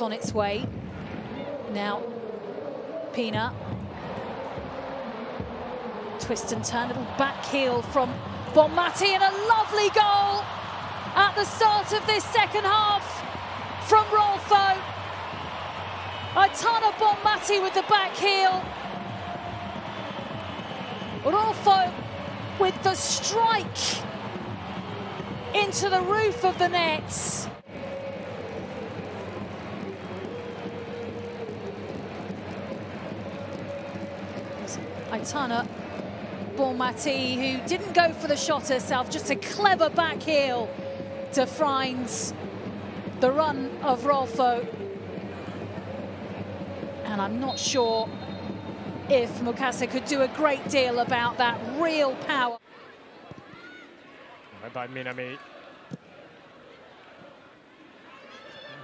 on its way. Now, Pina. Twist and turn, little back heel from Bonmati and a lovely goal at the start of this second half from Rolfo. Aitana Bonmati with the back heel. Rolfo with the strike into the roof of the nets. Aitana Bonmati, who didn't go for the shot herself, just a clever back heel defines the run of Rolfo. And I'm not sure if Mukasa could do a great deal about that real power. Right by Minami.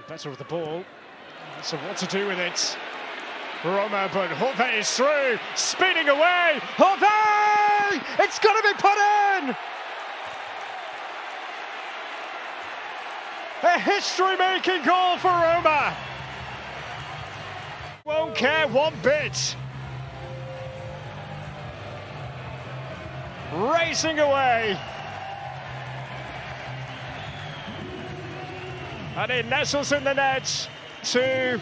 Better with the ball. So what to do with it? Roma, but Haug is through, speeding away. Haug! It's got to be put in! A history-making goal for Roma. Won't care one bit. Racing away. And it nestles in the net to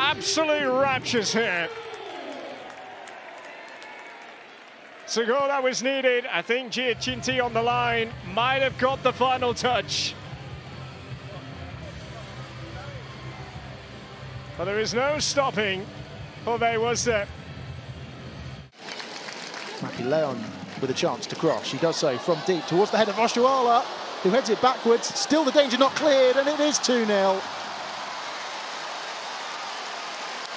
absolute raptures here. A goal that was needed. I think Giacinti on the line might have got the final touch. But there is no stopping Haug, was there? Mapi Leon with a chance to cross. She does so from deep towards the head of Oshoala, who heads it backwards. Still the danger not cleared, and it is 2-0.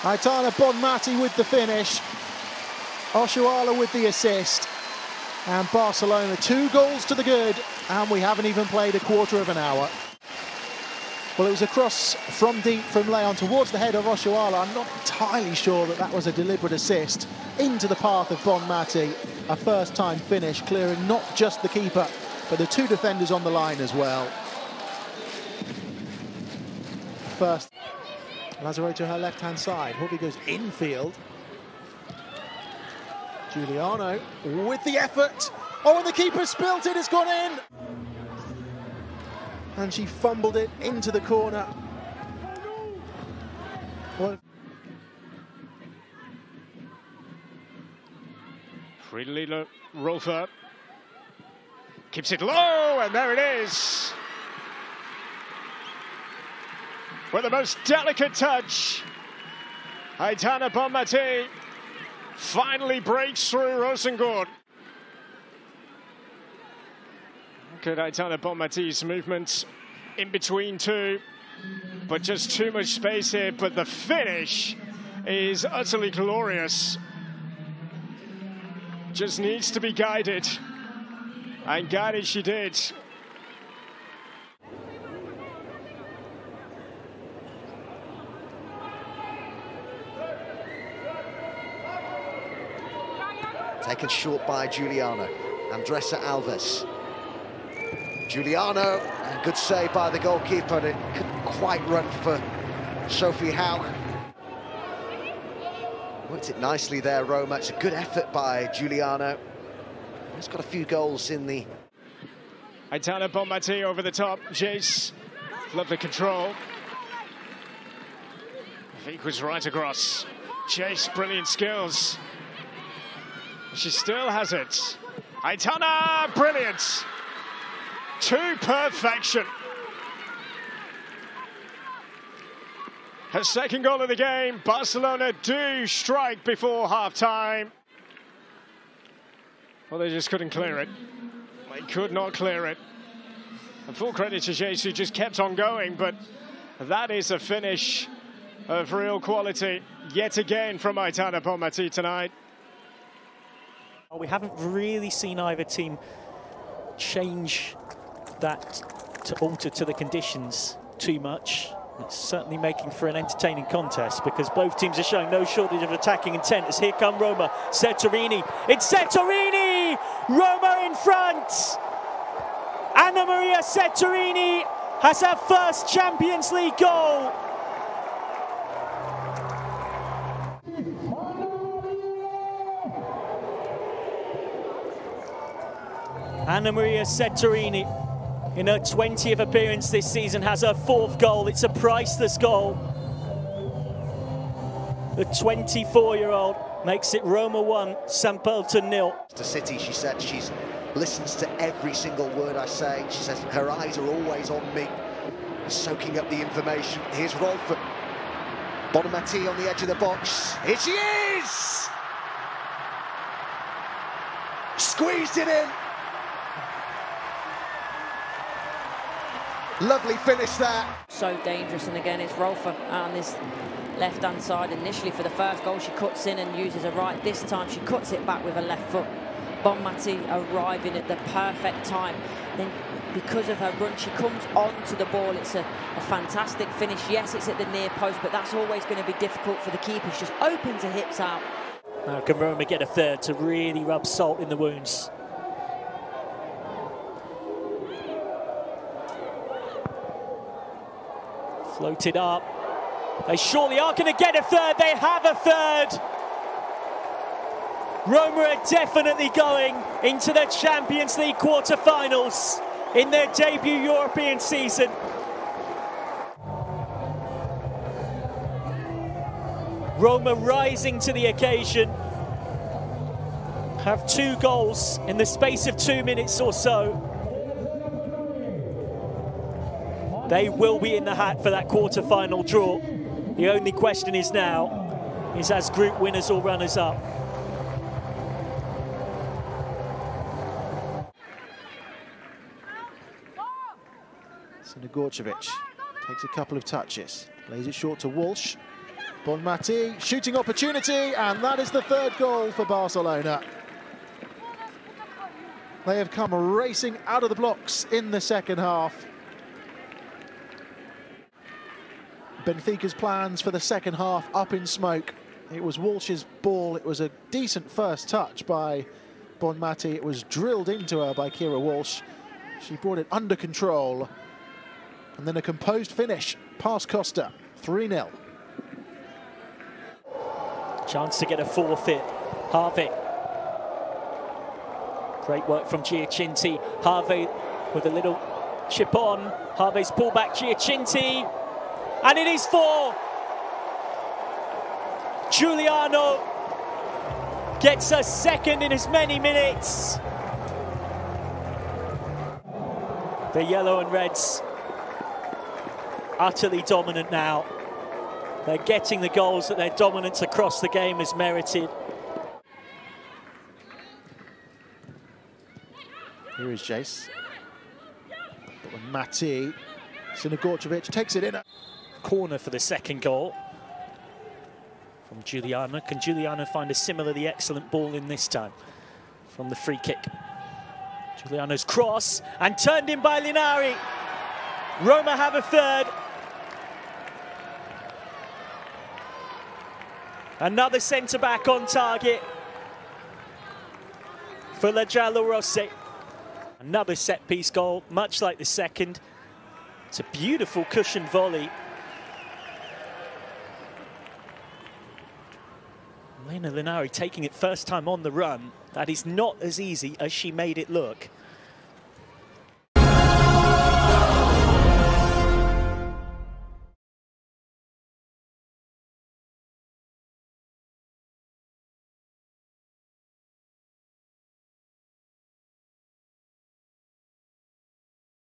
Aitana Bonmati with the finish. Oshoala with the assist. And Barcelona, two goals to the good, and we haven't even played a quarter of an hour. Well, it was a cross from deep from Leon towards the head of Oshoala. I'm not entirely sure that that was a deliberate assist into the path of Bonmati. A first-time finish, clearing not just the keeper, but the two defenders on the line as well. First, Lazaro to her left-hand side. Haavi goes infield. Giugliano with the effort. Oh, and the keeper spilt it. It's gone in. And she fumbled it into the corner. Well, Fridolina Rolfö keeps it low, and there it is. With the most delicate touch, Aitana Bonmati finally breaks through Rosengård. Look at Aitana Bonmati's movements in between two, but just too much space here. But the finish is utterly glorious. Just needs to be guided, and guided she did. Taken short by Giugliano. Andressa Alves. Giugliano, and good save by the goalkeeper, and it couldn't quite run for Sophie Haug. Worked it nicely there, Roma. It's a good effort by Giugliano. He's got a few goals in the... Aitana Bonmati over the top. Geyse, lovely control. Vic was right across. Geyse, brilliant skills. She still has it. Aitana, brilliant. To perfection. Her second goal of the game. Barcelona do strike before half-time. Well, they just couldn't clear it. They could not clear it. And full credit to Geyse, who just kept on going, but that is a finish of real quality yet again from Aitana Bonmati tonight. We haven't really seen either team change that to alter to the conditions too much. It's certainly making for an entertaining contest because both teams are showing no shortage of attacking intent as here come Roma, Serturini, it's Serturini! Roma in front! Anna Maria Serturini has her first Champions League goal Anna Maria Serturini, in her 20th appearance this season, has her fourth goal. It's a priceless goal. The 24-year-old makes it Roma 1, St. Pölten nil. To City, she said she listens to every single word I say. She says her eyes are always on me, soaking up the information. Here's Rolfo. Bonmati on the edge of the box. Here she is! Squeezed it in. Lovely finish there. So dangerous, and again, it's Rolfö on this left-hand side. Initially for the first goal, she cuts in and uses a right. This time she cuts it back with a left foot. Bonmati arriving at the perfect time. Then because of her run, she comes onto the ball. It's a, a, fantastic finish. Yes, it's at the near post, but that's always going to be difficult for the keeper. She just opens her hips out. Now can Roma get a third to really rub salt in the wounds? Floated up. They surely are going to get a third. They have a third. Roma are definitely going into the Champions League quarter-finals in their debut European season. Roma rising to the occasion. Have two goals in the space of two minutes or so. They will be in the hat for that quarter-final draw. The only question is now, is as group winners or runners-up. Crnogorcevic takes a couple of touches, lays it short to Walsh. Bonmati, shooting opportunity, and that is the third goal for Barcelona. They have come racing out of the blocks in the second half. Benfica's plans for the second half up in smoke. It was Walsh's ball. It was a decent first touch by Bonmati. It was drilled into her by Keira Walsh. She brought it under control. And then a composed finish past Costa, 3-0. Chance to get a forfeit. Haavi. Great work from Giacinti. Haavi with a little chip on. Haavi's pullback, Giacinti. And it is for Giugliano. Gets a second in as many minutes. The yellow and reds utterly dominant now. They're getting the goals that their dominance across the game has merited. Here is Geyse. Mati. Crnogorcevic takes it in. Corner for the second goal from Giugliano. Can Giugliano find a similarly excellent ball in this time from the free kick? Giugliano's cross and turned in by Linari. Roma have a third. Another centre-back on target for La Giallorossi. Another set-piece goal, much like the second. It's a beautiful cushioned volley. Elena Linari taking it first time on the run. That is not as easy as she made it look.